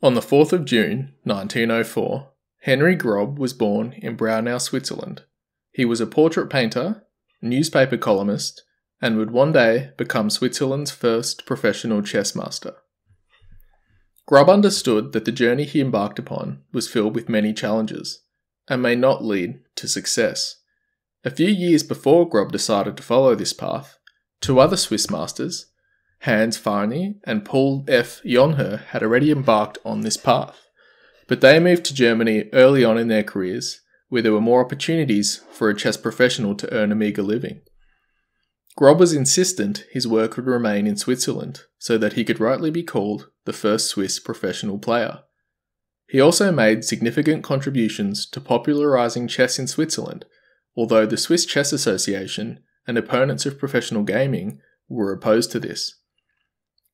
On the 4th of June 1904, Henri Grob was born in Braunau, Switzerland. He was a portrait painter, newspaper columnist, and would one day become Switzerland's first professional chess master. Grob understood that the journey he embarked upon was filled with many challenges and may not lead to success. A few years before Grob decided to follow this path, two other Swiss masters, Hans Fahrni and Paul F. Johner, had already embarked on this path, but they moved to Germany early on in their careers, where there were more opportunities for a chess professional to earn a meagre living. Grob was insistent his work would remain in Switzerland so that he could rightly be called the first Swiss professional player. He also made significant contributions to popularizing chess in Switzerland, although the Swiss Chess Association and opponents of professional gaming were opposed to this.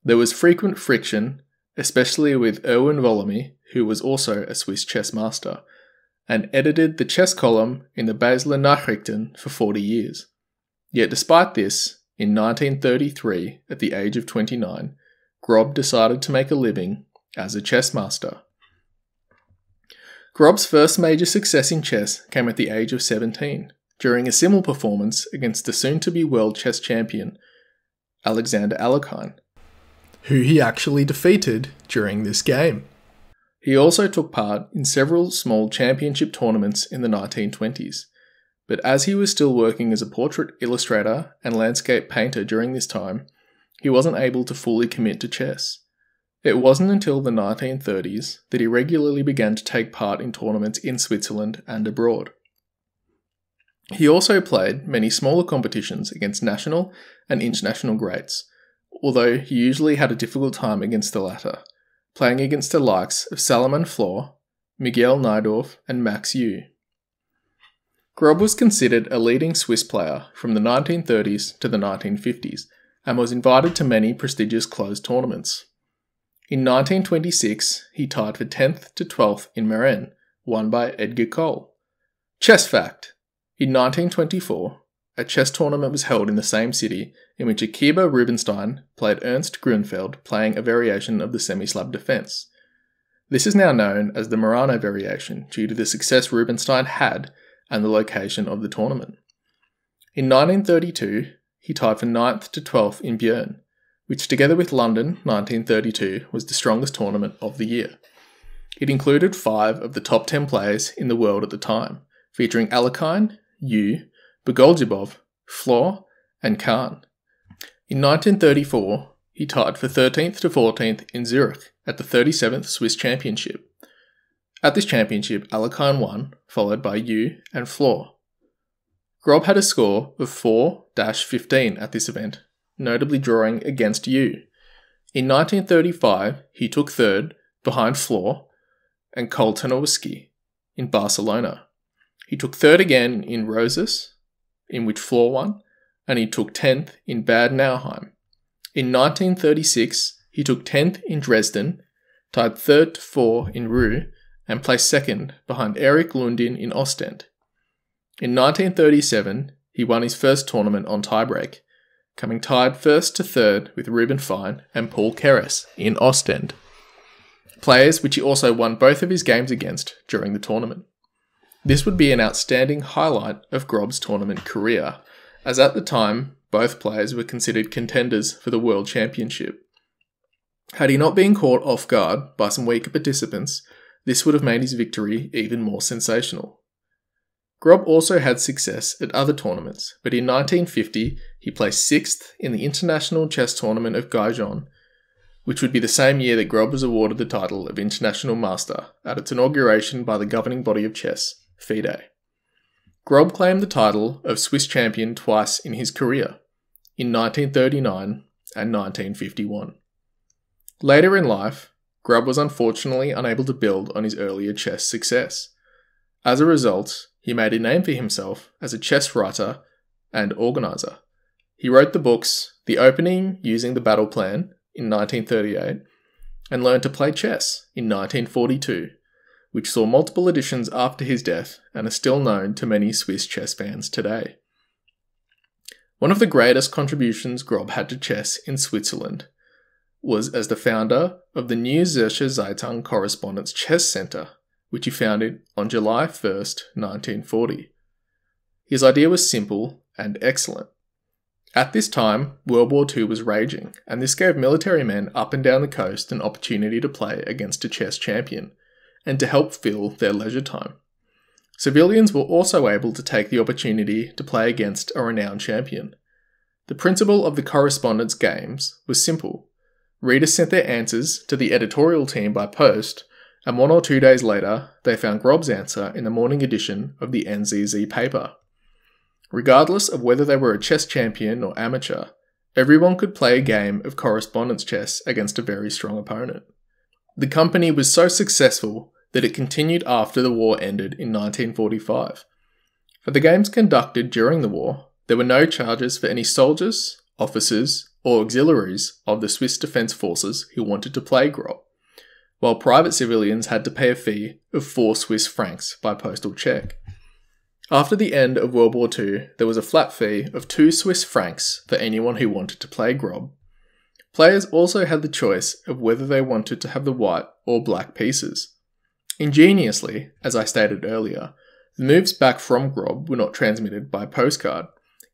There was frequent friction, especially with Erwin Voellmy, who was also a Swiss chess master, and edited the chess column in the Basler Nachrichten for 40 years. Yet despite this, in 1933, at the age of 29, Grob decided to make a living as a chess master. Grob's first major success in chess came at the age of 17, during a simul performance against the soon to be world chess champion, Alexander Alekhine, who he actually defeated during this game. He also took part in several small championship tournaments in the 1920s, but as he was still working as a portrait illustrator and landscape painter during this time, he wasn't able to fully commit to chess. It wasn't until the 1930s that he regularly began to take part in tournaments in Switzerland and abroad. He also played many smaller competitions against national and international greats, although he usually had a difficult time against the latter, playing against the likes of Salomon Flohr, Miguel Najdorf, and Max Euwe. Grob was considered a leading Swiss player from the 1930s to the 1950s and was invited to many prestigious closed tournaments. In 1926, he tied for 10th to 12th in Merano, won by Edgar Colle. Chess fact In 1924, a chess tournament was held in the same city in which Akiba Rubinstein played Ernst Grunfeld playing a variation of the semi Slav defense. This is now known as the Merano variation due to the success Rubinstein had and the location of the tournament. In 1932, he tied for 9th to 12th in Bern, which together with London 1932 was the strongest tournament of the year. It included five of the top 10 players in the world at the time, featuring Alekhine, Euwe, Bogoljubov, Flohr, and Khan. In 1934, he tied for 13th to 14th in Zurich at the 37th Swiss Championship, at this championship, Alekhine won, followed by Euwe and Flohr. Grob had a score of 4 15 at this event, notably drawing against Euwe. In 1935, he took third, behind Flohr and Colle in Barcelona. He took third again in Roses, in which Flohr won, and he took 10th in Bad Nauheim. In 1936, he took 10th in Dresden, tied third to four in Rouen, and placed second behind Erik Lundin in Ostend. In 1937, he won his first tournament on tiebreak, coming tied first to third with Reuben Fine and Paul Keres in Ostend, players which he also won both of his games against during the tournament. This would be an outstanding highlight of Grob's tournament career, as at the time both players were considered contenders for the World Championship. Had he not been caught off guard by some weaker participants, this would have made his victory even more sensational. Grob also had success at other tournaments, but in 1950 he placed sixth in the International Chess Tournament of Gijón, which would be the same year that Grob was awarded the title of International Master at its inauguration by the governing body of chess, FIDE. Grob claimed the title of Swiss champion twice in his career, in 1939 and 1951. Later in life, Grob was unfortunately unable to build on his earlier chess success. As a result, he made a name for himself as a chess writer and organizer. He wrote the books The Opening Using the Battle Plan in 1938 and learned to play chess in 1942, which saw multiple editions after his death and are still known to many Swiss chess fans today. One of the greatest contributions Grob had to chess in Switzerland was as the founder of the Neue Zürcher Zeitung Correspondence Chess Center, which he founded on July 1st, 1940. His idea was simple and excellent. At this time, World War II was raging, and this gave military men up and down the coast an opportunity to play against a chess champion, and to help fill their leisure time. Civilians were also able to take the opportunity to play against a renowned champion. The principle of the correspondence games was simple. Readers sent their answers to the editorial team by post, and one or two days later, they found Grob's answer in the morning edition of the NZZ paper. Regardless of whether they were a chess champion or amateur, everyone could play a game of correspondence chess against a very strong opponent. The company was so successful that it continued after the war ended in 1945. For the games conducted during the war, there were no charges for any soldiers, officers, or auxiliaries of the Swiss Defence Forces who wanted to play Grob, while private civilians had to pay a fee of 4 Swiss francs by postal check. After the end of World War II, there was a flat fee of 2 Swiss francs for anyone who wanted to play Grob. Players also had the choice of whether they wanted to have the white or black pieces. Ingeniously, as I stated earlier, the moves back from Grob were not transmitted by postcard.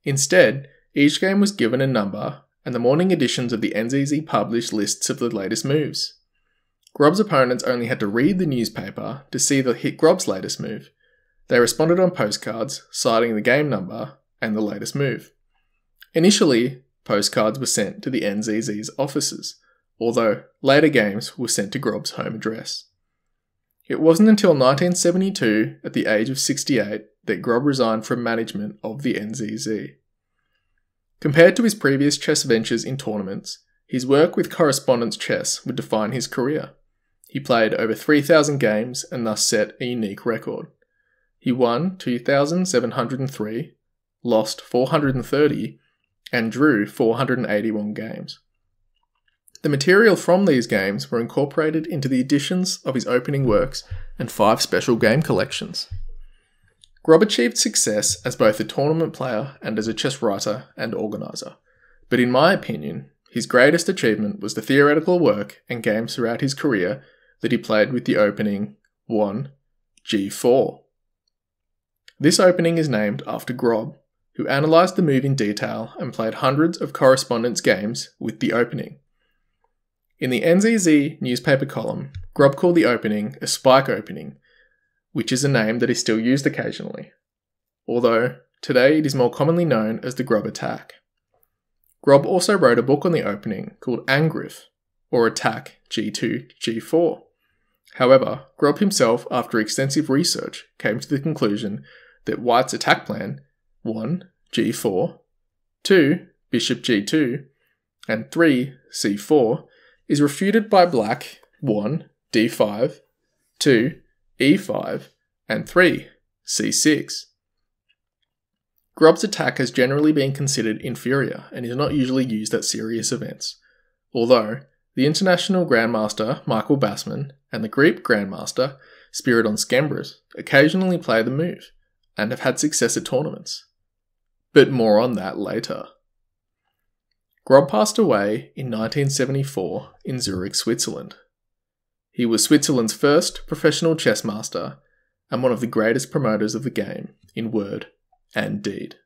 Instead, each game was given a number, and the morning editions of the NZZ published lists of the latest moves. Grob's opponents only had to read the newspaper to see the hit Grob's latest move, they responded on postcards, citing the game number and the latest move. Initially, postcards were sent to the NZZ's offices, although later games were sent to Grob's home address. It wasn't until 1972, at the age of 68, that Grob resigned from management of the NZZ. Compared to his previous chess ventures in tournaments, his work with correspondence chess would define his career. He played over 3,000 games and thus set a unique record. He won 2,703, lost 430, and drew 481 games. The material from these games were incorporated into the editions of his opening works and five special game collections. Grob achieved success as both a tournament player and as a chess writer and organiser, but in my opinion, his greatest achievement was the theoretical work and games throughout his career that he played with the opening 1 G4. This opening is named after Grob, who analysed the move in detail and played hundreds of correspondence games with the opening. In the NZZ newspaper column, Grob called the opening a spike opening, which is a name that is still used occasionally, although today it is more commonly known as the Grob attack. Grob also wrote a book on the opening called Angriff, or Attack G2 G4. However, Grob himself, after extensive research, came to the conclusion that White's attack plan 1. g4, 2. bishop g2, and 3. c4 is refuted by black 1. d5, 2. e5, and 3. c6. Grob's attack has generally been considered inferior and is not usually used at serious events, although the international grandmaster Michael Basman and the Greek grandmaster Spiridon Skembris occasionally play the move, and have had success at tournaments. But more on that later. Grob passed away in 1974 in Zurich, Switzerland. He was Switzerland's first professional chess master and one of the greatest promoters of the game in word and deed.